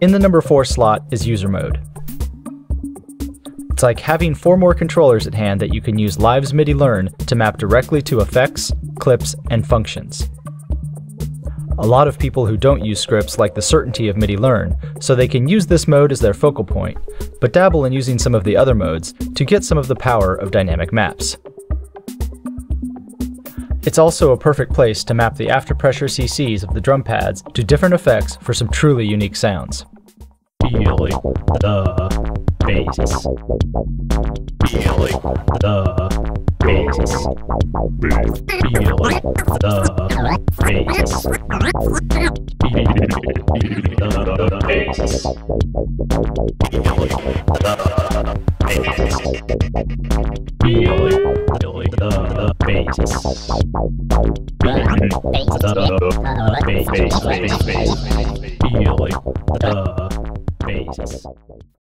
In the number 4 slot is user mode. It's like having four more controllers at hand that you can use Live's MIDI Learn to map directly to effects, clips, and functions. A lot of people who don't use scripts like the certainty of MIDI Learn, so they can use this mode as their focal point, but dabble in using some of the other modes to get some of the power of dynamic maps. It's also a perfect place to map the afterpressure CCs of the drum pads to different effects for some truly unique sounds. Feeling the bass. Feeling the bass. Feeling the bass. Feeling the bass basis. Feeling the basis.